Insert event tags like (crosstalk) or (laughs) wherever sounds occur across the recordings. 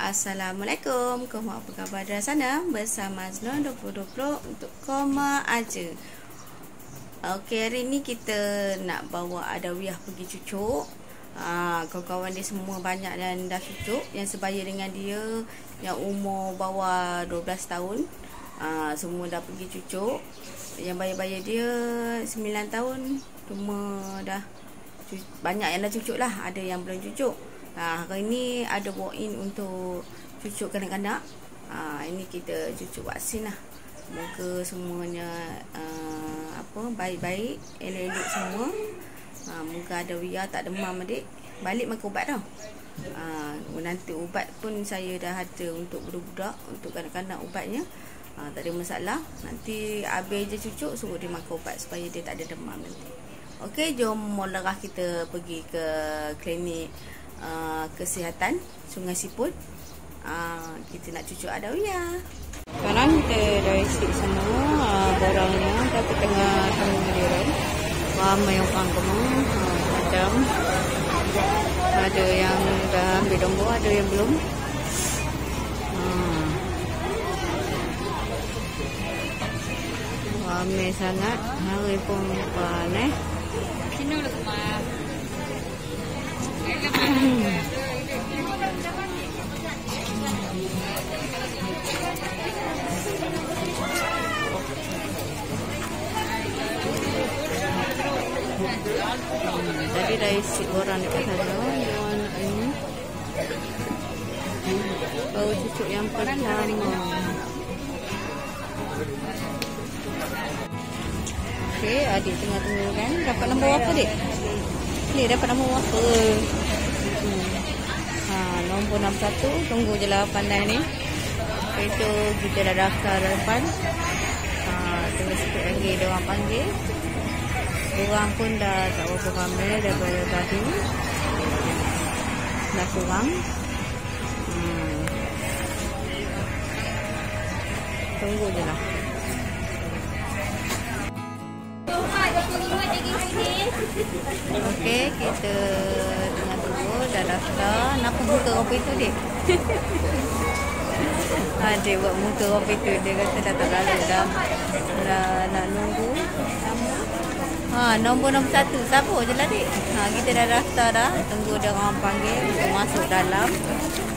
Assalamualaikum. Koma apa khabar dari sana? Bersama Azlon 2020 Untuk koma aja. Okey hari ni kita Nak bawa Adawiyah pergi cucuk. Ha, Kawan-kawan dia semua banyak Dan dah cucuk. Yang sebaya dengan dia Yang umur bawah 12 tahun. Ha, Semua dah pergi cucuk. Yang bayar-bayar dia 9 tahun. Cuma dah Banyak yang dah cucuk lah. Ada yang belum cucuk Ha, hari ni ada walk in untuk cucuk kanak-kanak. Ha, ini kita cucuk vaksin lah. Semoga semuanya uh, apa baik-baik, elok-elok semua. Ha, moga ada wia tak demam adik. Balik makan ubat tau. Ha, nanti ubat pun saya dah ada untuk budak-budak, untuk kanak-kanak ubatnya. Ha, tak ada masalah. Nanti habis je cucuk, suruh dia makan ubat supaya dia tak ada demam nanti. Okey, jom mula kita pergi ke klinik uh, kesihatan Sungai Siput. Uh, kita nak cucuk Adawiyah. Sekarang kita dah isi semua uh, barangnya tapi tengah tunggu giliran. Ramai orang kemana. Uh, macam ada yang dah ambil nombor, ada yang belum. Uh. Ramai sangat. Hari pun panas. Kena lepas. Tadi dah isi orang dekat sana Yang ini Bau cucuk yang pertama. Okay, adik tengah tunggu kan? Dapat nombor apa dik? Ni dapat nombor apa? Ha, nombor 61 Tunggu je lah pandai ni. Itu kita dah daftar depan ha, Tunggu sikit lagi dia orang panggil. Orang pun dah tak berapa ramai daripada tadi. Dah kurang. Hmm. Tunggu je lah Okey, kita tengah tunggu dah daftar. Nak buka kopi tu, Dik? (laughs) Adik buat muka kopi tu. Dia kata dah tak lalu dah. Dah nak nunggu. Ha, nombor nombor satu. Siapa je lah, Dik? Ha, kita dah daftar dah. Tunggu dia orang panggil untuk masuk dalam.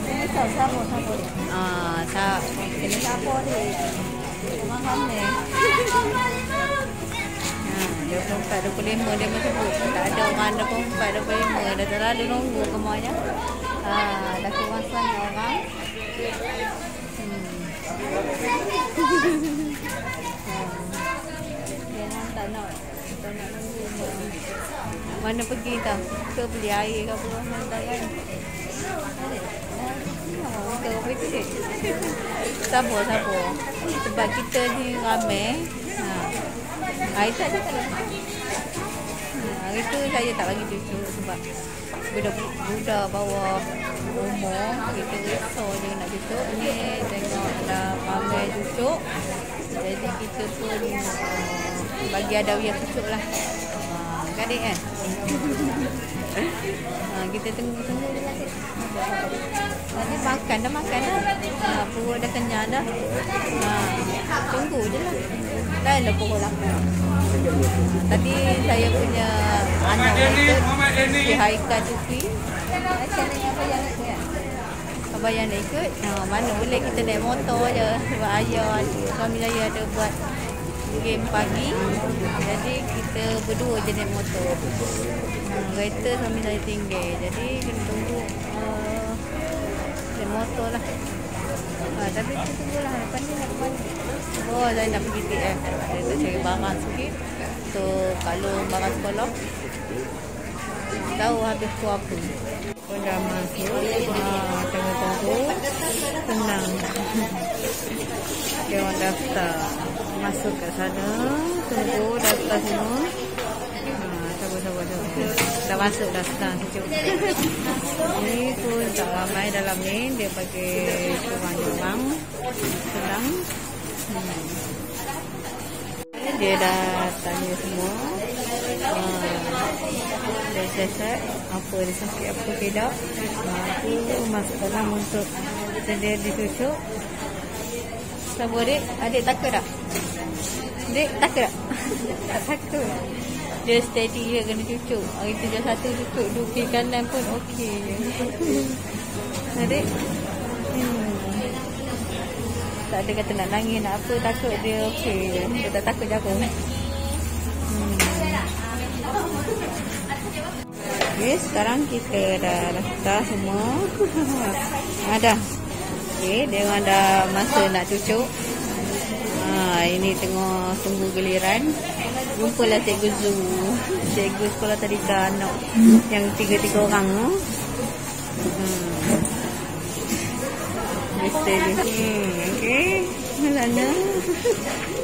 Siapa, siapa, siapa? Ha, siapa? Ini siapa, Dik? Orang kami. 24, 25 dia sebut Tak ada orang 24, 25 Dah terlalu nunggu semuanya ha, Dah kurang sangat orang hmm. (laughs) Jangan tak nak Tak nak nunggu Mana pergi tau Ke beli air ke apa Mana kan (laughs) Sabar, sabar. Sebab kita ni ramai. Ha. Hari tak Hari tu saya tak bagi cucu sebab budak-budak bawa umur kita risau je nak cucu ni tengok dah ramai cucu. Jadi kita pun uh, bagi ada yang cucu lah gadik kan? Uh, kita tunggu-tunggu je lah Tadi makan dah makan dah. Uh, perut dah kenyang dah. Uh, tunggu je lah. Dah pukul 8 Tadi saya punya anak itu Si Haika Tufi Abang yang nak ikut. Oh, Mana boleh kita naik motor je. Sebab ayah Suami saya ada buat Game pagi Jadi kita berdua je naik motor hmm, Kereta suami saya tinggal Jadi kena tunggu uh, Naik motor lah Ha, tapi kita tunggulah depan ni nak kemana. Oh, saya nak pergi TF. Saya nak cari barang sikit. So, kalau barang sekolah. Tahu habis tu apa. Pun dah masuk. Tengah tunggu. Tenang. Dia orang daftar. Masuk kat sana. Tunggu daftar semua. Sabar, sabar, sabar. Dah masuk dah sejuk. Ni pun tak ramai dalam ni. Dia pakai kurang orang. Senang. Hmm. Dia dah tanya semua. Dia set apa dia sakit apa tidak. Aku masuk dalam untuk Sedia dicucuk. Sabar adik. Adik takut tak? Adik takut tak? (laughs) tak takut. Dia steady je kena cucuk. Hari tu dia satu cucuk. Dua kiri kanan pun okey Adik. Hmm. Tak ada kata nak nangis nak apa. Takut dia okey je. Dia tak takut jaga. Hmm. Okay, sekarang kita dah (laughs) dah semua. ada. Okay, dia dah masa nak cucuk. Ha, ini tengah tunggu giliran. Jumpalah Cikgu Zu. (laughs) Cikgu sekolah tadi ke anak yang tiga-tiga orang tu. Hmm. Mesti (laughs) dia. Hmm, okay. Mana?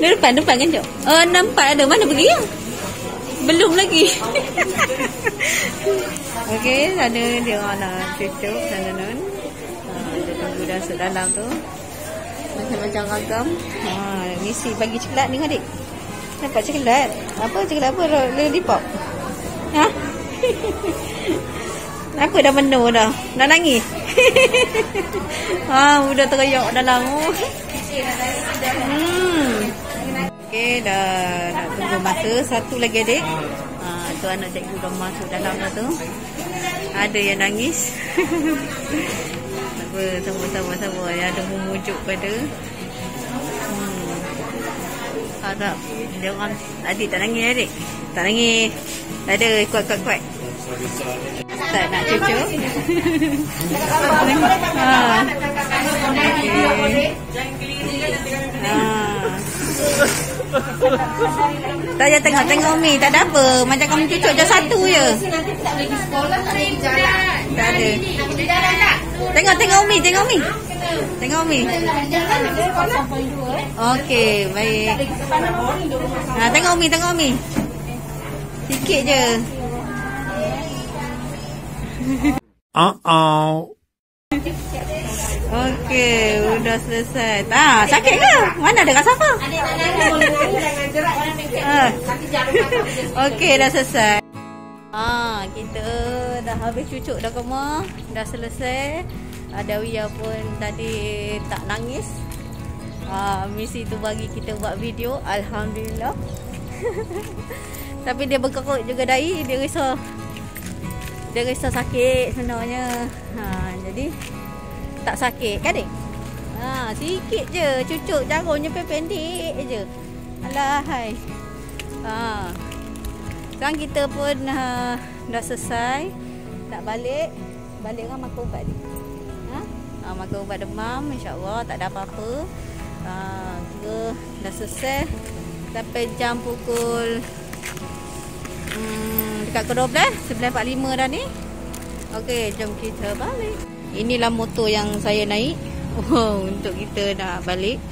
Depan, depan kan, Jok? Oh, nampak ada. Mana pergi ya? Belum lagi. (laughs) okay, sana dia orang nak cucuk. Sana, non. Ha, dia tunggu dah dalam tu macam-macam ragam. Ha, misi bagi coklat ni adik. Nampak coklat? Apa coklat apa? Lollipop. Ha? (laughs) Aku dah menu dah. Nak nangis. (laughs) ha, udah teriak dalam. Hmm. Okey, dah nak tunggu masa. Satu lagi adik. Ha, tu anak cikgu dah masuk dalam tu. Ada yang nangis. (laughs) apa sama-sama-sama yang ada memujuk pada hmm. harap dia orang adik tak nangis adik tak nangis tak ada kuat kuat kuat tak nak cucu (laughs) ha. Okay. ha. Tak payah tengok tengok mi tak ada apa macam kamu cucuk je satu je. Nanti tak pergi sekolah tak ada jalan. Tak ada. Tengok tengok mi tengok mi. Tengok mi. Okey baik. Ha tengok mi tengok mi. Sikit je. Uh oh. Okey, sudah selesai. Ah, sakit ke? Mana ada rasa apa? Okey, dah selesai. Ah, kita dah habis cucuk dah koma. Dah selesai. Ada Wia pun tadi tak nangis. Ah, misi tu bagi kita buat video. Alhamdulillah. (laughs) Tapi dia berkerut juga dahi. Dia risau. Dia risau sakit sebenarnya. Ha, jadi tak sakit kan dik? Ha, sikit je cucuk jarumnya pendek je. Alah hai. Ha. Sekarang kita pun uh, dah selesai nak balik. Balik kan makan ubat ni. Ha? ha makan ubat demam insya-Allah tak ada apa-apa. Ha, kita dah selesai sampai jam pukul hmm, dekat ke 12 11.45 dah ni. Okey, jom kita balik. Inilah motor yang saya naik. (laughs) Oh, Untuk kita nak balik.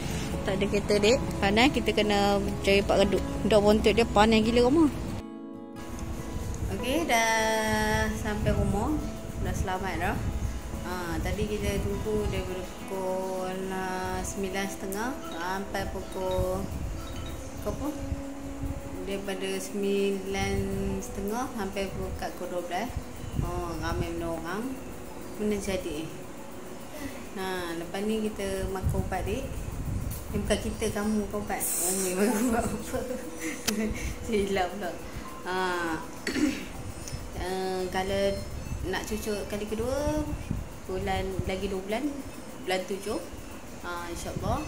Tak ada kereta dek. Panas kita kena cari pak reduk Dah bontot dia panas gila rumah. Okey dah sampai rumah. Dah selamat dah. Ha, Tadi kita tunggu daripada pukul uh, 9.30 Sampai pukul Apa? Daripada 9.30 sampai pukul 12 Oh, ramai benda orang benda jadi. Nah, lepas ni kita makan ubat dik. Ni bukan kita, kamu makan ubat. Umi makan ubat apa? (laughs) Silap pula. Ha. uh, (clears throat) Kalau nak cucuk kali kedua Bulan, lagi dua bulan Bulan tujuh ha, InsyaAllah.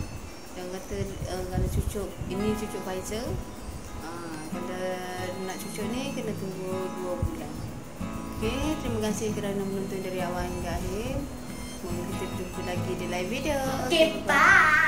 Yang kata uh, kalau cucuk Ini cucuk Pfizer ha, Kalau nak cucuk ni Kena tunggu dua bulan Okey, terima kasih kerana menonton dari awal hingga akhir. Semoga kita jumpa lagi di live video. Okay, bye.